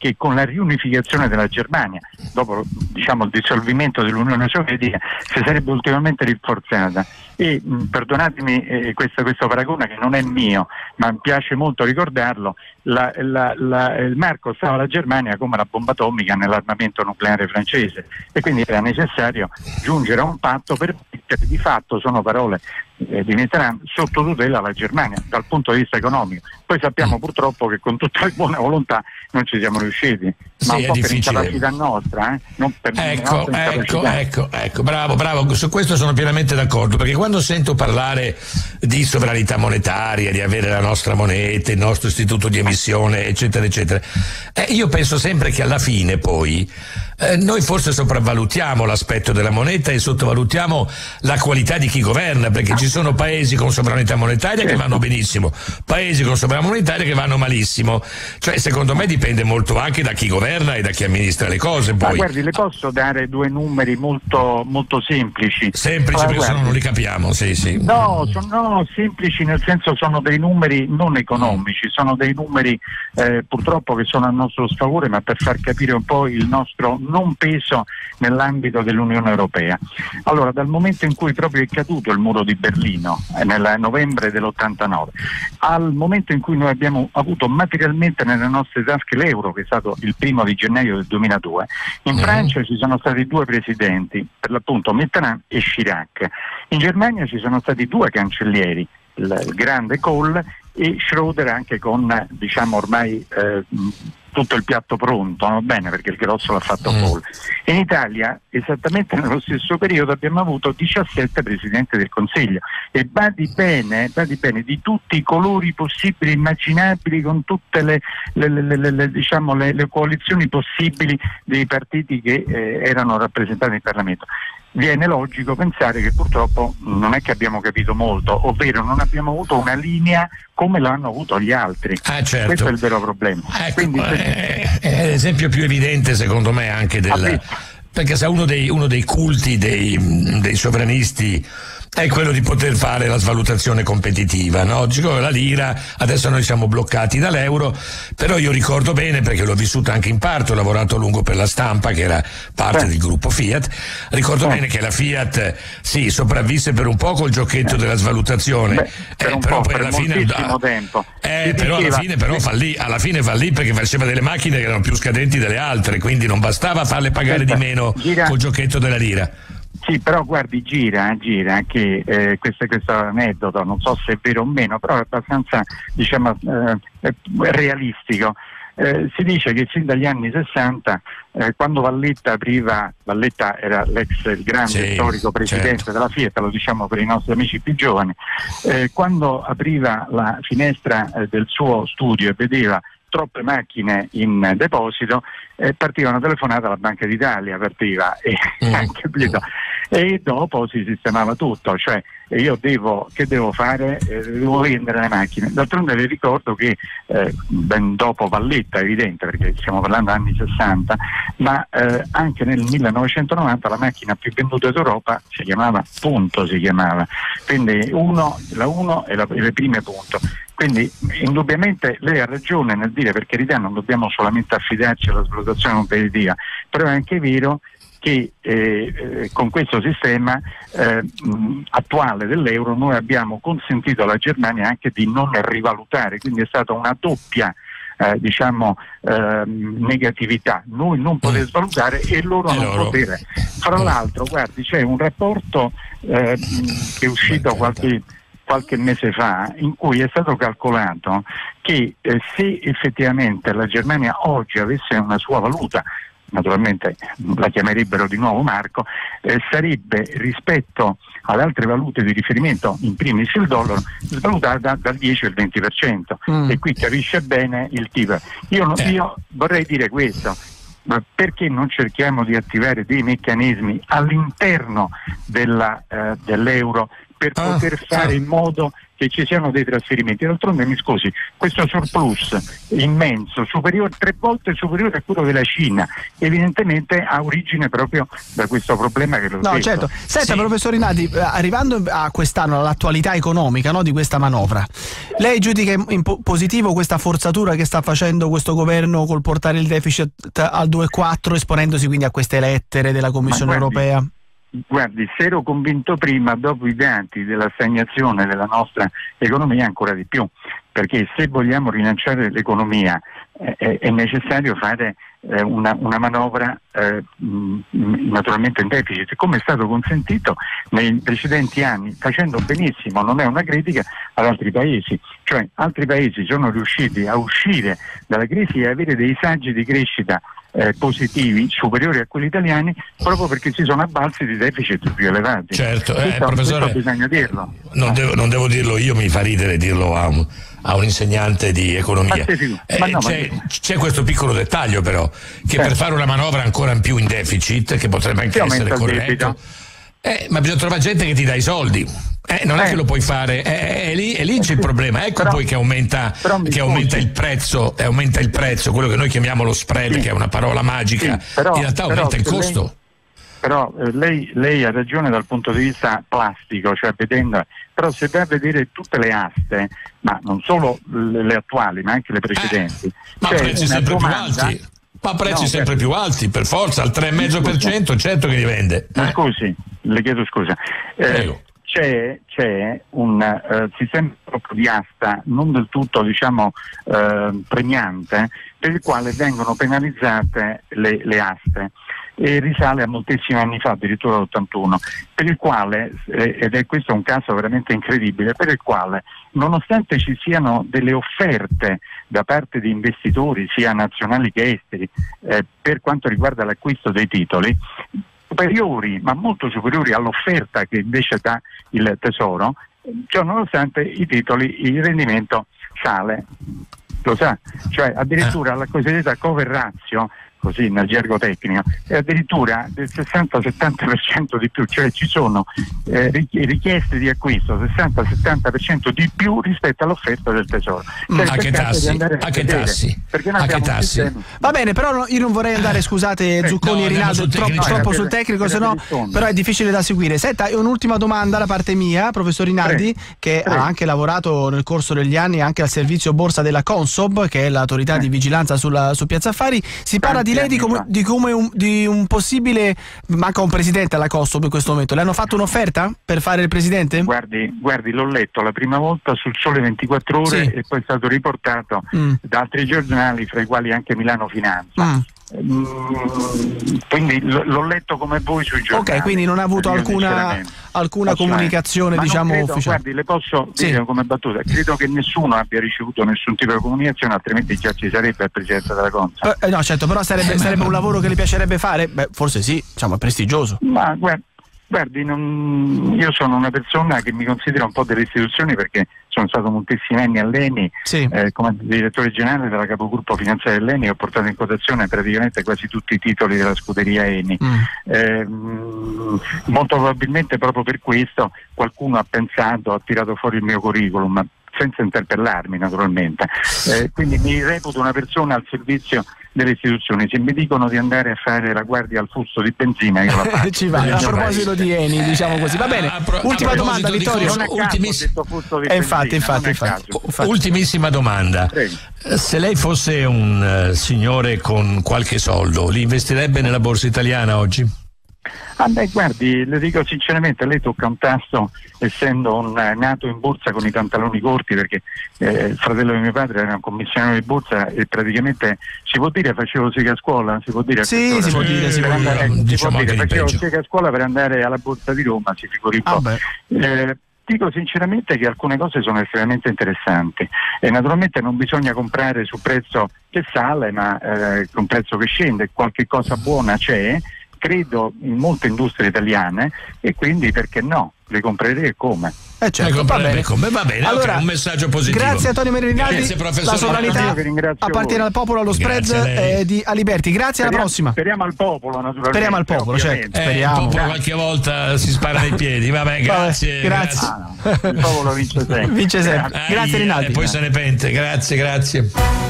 che con la riunificazione della Germania, dopo diciamo, il dissolvimento dell'Unione Sovietica, si sarebbe ultimamente rinforzata. E mh, perdonatemi eh, questo, questo, paragone che non è mio, ma mi piace molto ricordarlo, la, la, la, il Marco stava la Germania come la bomba atomica nell'armamento nucleare francese e quindi era necessario giungere a un patto per mettere di fatto, sono parole eh, di Mitterrand, sotto tutela la Germania dal punto di vista economico. Poi sappiamo purtroppo che con tutta la buona volontà non ci siamo riusciti, ma sì, un po' per incapacità nostra, eh? non per ecco, ecco, ecco, ecco, bravo, bravo, su questo sono pienamente d'accordo, perché quando sento parlare di sovranità monetaria, di avere la nostra moneta, il nostro istituto di emissione, eccetera, eccetera, eh, io penso sempre che alla fine poi eh, noi forse sopravvalutiamo l'aspetto della moneta e sottovalutiamo la qualità di chi governa, perché ci sono paesi con sovranità monetaria che vanno benissimo, paesi con sovranità monetaria che vanno malissimo. Cioè, secondo me dipende molto anche da chi governa e da chi amministra le cose. Poi. Ma guardi, le posso dare due numeri molto, molto semplici. Semplici, allora, perché se no non li capiamo, sì, sì. No, sono, no, semplici nel senso sono dei numeri non economici, mm. sono dei numeri eh, purtroppo che sono a nostro sfavore, ma per far capire un po' il nostro non peso nell'ambito dell'Unione Europea. Allora, dal momento in cui proprio è caduto il muro di Berlino, eh, nel novembre dell'89, al momento in cui noi abbiamo avuto materialmente nelle nostre tasche l'euro, che è stato il primo di gennaio del 2002, in mm. Francia ci sono stati due presidenti, per l'appunto Mitterrand e Chirac. In Germania ci sono stati due cancellieri, il grande Kohl e Schroeder anche con diciamo ormai eh, tutto il piatto pronto, va bene perché il grosso l'ha fatto mm. Paul. In Italia, esattamente nello stesso periodo, abbiamo avuto 17 presidenti del Consiglio e badi bene, badi bene di tutti i colori possibili immaginabili, con tutte le, le, le, le diciamo, coalizioni possibili dei partiti che eh, erano rappresentati in Parlamento viene logico pensare che purtroppo non è che abbiamo capito molto, ovvero non abbiamo avuto una linea come l'hanno avuto gli altri. Ah, certo. Questo è il vero problema. Ecco, Quindi, eh, è l'esempio più evidente secondo me anche del... Perché se uno dei, uno dei culti dei, dei sovranisti è quello di poter fare la svalutazione competitiva. No? Dico, la lira, adesso noi siamo bloccati dall'euro, però io ricordo bene, perché l'ho vissuto anche in parte, ho lavorato a lungo per la stampa, che era parte del gruppo Fiat, ricordo bene che la Fiat sì, sopravvisse per un po' col giochetto della svalutazione, Beh, eh, però poi alla fine... Tempo. Eh, però alla fine però fallì, alla fine fallì perché faceva delle macchine che erano più scadenti delle altre, quindi non bastava farle pagare di meno col giochetto della lira. Sì, però guardi, gira, gira che eh, questo, questo, aneddoto, non so se è vero o meno, però è abbastanza diciamo, eh, realistico. Eh, si dice che sin dagli anni 60, eh, quando Valletta apriva, Valletta era l'ex il grande sì, storico presidente certo. della Fiat, lo diciamo per i nostri amici più giovani, eh, quando apriva la finestra eh, del suo studio e vedeva troppe macchine in deposito, eh, partiva una telefonata alla Banca d'Italia, partiva e, mm. e dopo si sistemava tutto, cioè io devo, che devo fare? Eh, devo vendere le macchine. D'altronde vi ricordo che eh, ben dopo Valletta, evidente perché stiamo parlando anni 60, ma eh, anche nel 1990 la macchina più venduta d'Europa si chiamava Punto, si chiamava. Quindi uno, la 1 e, e le prime punto. Quindi indubbiamente lei ha ragione nel dire per carità non dobbiamo solamente affidarci alla svalutazione competitiva, però è anche vero che eh, eh, con questo sistema eh, mh, attuale dell'euro noi abbiamo consentito alla Germania anche di non rivalutare, quindi è stata una doppia eh, diciamo, eh, negatività, noi non poter mm. svalutare e loro non poter. Fra l'altro, guardi, c'è un rapporto eh, che è uscito qualche qualche mese fa in cui è stato calcolato che eh, se effettivamente la Germania oggi avesse una sua valuta, naturalmente la chiamerebbero di nuovo Marco, eh, sarebbe rispetto ad altre valute di riferimento, in primis il dollaro, svalutata dal 10 al 20%. Mm. E qui capisce bene il tipo. Io, eh. io vorrei dire questo, ma perché non cerchiamo di attivare dei meccanismi all'interno della, eh, dell'euro per ah, poter fare ah. in modo che ci siano dei trasferimenti. D'altronde mi scusi, questo surplus immenso, superiore, tre volte superiore a quello della Cina, evidentemente ha origine proprio da questo problema che lo No, detto. certo. Senta, sì. professor Rinaldi, eh, arrivando a quest'anno all'attualità economica no, di questa manovra, lei giudica in positivo questa forzatura che sta facendo questo governo col portare il deficit al 2,4 esponendosi quindi a queste lettere della Commissione guardi, europea? Guardi, se ero convinto prima, dopo i dati della stagnazione della nostra economia ancora di più, perché se vogliamo rilanciare l'economia eh, è necessario fare eh, una, una, manovra eh, naturalmente in deficit, come è stato consentito nei precedenti anni, facendo benissimo, non è una critica ad altri paesi, cioè altri paesi sono riusciti a uscire dalla crisi e avere dei saggi di crescita eh, positivi superiori a quelli italiani proprio perché si sono abbalzi di deficit più elevati. Certo, eh, questo, professore, questo bisogna dirlo. Non devo, non devo, dirlo io, mi fa ridere dirlo a un, a un insegnante di economia. Eh, no, c'è, c'è, questo piccolo dettaglio però, che certo. per fare una manovra ancora in più in deficit, che potrebbe anche essere corretto, eh, ma bisogna trovare gente che ti dà i soldi. Eh, non è che lo puoi fare, è, è, lì, è lì c'è il problema. Ecco però, poi che aumenta, che aumenta il prezzo, aumenta il prezzo, quello che noi chiamiamo lo spread, sì. che è una parola magica, sì, però, in realtà aumenta il costo. Lei, però eh, lei, lei, ha ragione dal punto di vista plastico, cioè vedendo, però se va a vedere tutte le aste, ma non solo le, le attuali, ma anche le precedenti, eh, ma prezzi sempre domanda, più alti. Ma prezzi no, sempre più alti, per forza, al 3,5% certo che li vende. Eh. Scusi, le chiedo scusa. Eh, c'è, c'è, un uh, sistema di asta non del tutto diciamo, uh, premiante per il quale vengono penalizzate le, le aste e risale a moltissimi anni fa, addirittura l'81, per il quale, eh, ed è questo un caso veramente incredibile, per il quale nonostante ci siano delle offerte da parte di investitori, sia nazionali che esteri, eh, per quanto riguarda l'acquisto dei titoli, superiori, ma molto superiori all'offerta che invece dà il Tesoro, cioè nonostante i titoli il rendimento sale. Lo sa, cioè addirittura la cosiddetta cover ratio così nel gergo tecnico, è addirittura del 60-70% di più, cioè ci sono eh, richieste di acquisto 60-70% di più rispetto all'offerta del tesoro. Cioè, a, che tassi? a, a che tassi? A che tassi? Va bene, però io non vorrei andare, scusate eh, Zucconi no, e Rinaldo, troppo, troppo sul tecnico, sennò però è difficile da seguire. Senta, un'ultima domanda da parte mia, professor Rinaldi, Prego. che Prego. ha anche lavorato nel corso degli anni anche al servizio borsa della Consob, che è l'autorità eh. di vigilanza sulla, su Piazza Affari. Si parla di di lei di come, di come un, di un, possibile manca un presidente alla Kosovo in questo momento. Le hanno fatto un'offerta per fare il presidente? Guardi, guardi l'ho letto la prima volta sul Sole 24 Ore sì. e poi è stato riportato mm. da altri giornali, fra i quali anche Milano Finanza. Mm. Mm, quindi l'ho letto come voi sui giornali. Ok, quindi non ha avuto alcuna, alcuna comunicazione diciamo credo, ufficiale. Guardi, le posso sì. dire come battuta, credo che nessuno abbia ricevuto nessun tipo di comunicazione, altrimenti già ci sarebbe il Presidente della Consa. Eh, no, certo, però sarebbe, sarebbe un lavoro che le piacerebbe fare? Beh, forse sì, diciamo, è prestigioso. Ma guarda, Guardi, non, io sono una persona che mi considera un po' delle istituzioni perché sono stato moltissimi anni all'ENI sì. eh, come direttore generale della capogruppo finanziario dell'ENI ho portato in quotazione praticamente quasi tutti i titoli della scuderia ENI. Mm. Eh, molto probabilmente proprio per questo qualcuno ha pensato, ha tirato fuori il mio curriculum, senza interpellarmi naturalmente. Eh, quindi mi reputo una persona al servizio delle istituzioni. Se mi dicono di andare a fare la guardia al fusto di benzina, io la faccio. Ci va. A proposito di Eni, diciamo così. Va bene. Pro- Ultima domanda, Vittorio. Ultimiss- eh, infatti, infatti, infatti, infatti, Ultimissima domanda. Prego. Se lei fosse un uh, signore con qualche soldo, li investirebbe nella borsa italiana oggi? Ah beh, guardi, le dico sinceramente, lei tocca un tasto essendo un, eh, nato in borsa con i pantaloni corti perché eh, il fratello di mio padre era un commissionario di borsa e praticamente si può dire facevo sega a scuola, si può dire sì, si può dire, si può dire, diciamo si può dire facevo sega a scuola per andare alla borsa di Roma, si figuri un po'. Eh, dico sinceramente che alcune cose sono estremamente interessanti e naturalmente non bisogna comprare su prezzo che sale ma eh, con prezzo che scende, qualche cosa buona c'è credo in molte industrie italiane e quindi perché no, le comprerei come? Eh certo, ecco, va bene. Come, va bene, allora, okay, un messaggio positivo. Grazie a Antonio Rinaldi. Grazie professore. La sovranità appartiene al popolo allo spread eh, di Aliberti. Grazie, alla prossima. Speriamo al popolo, naturalmente. Speriamo al popolo, certo. Eh, speriamo. il popolo qualche volta si spara nei piedi. Vabbè, grazie. grazie. Ah, no. Il popolo vince sempre. Vince sempre. Grazie Rinaldi. E poi se ne pente. Grazie, grazie.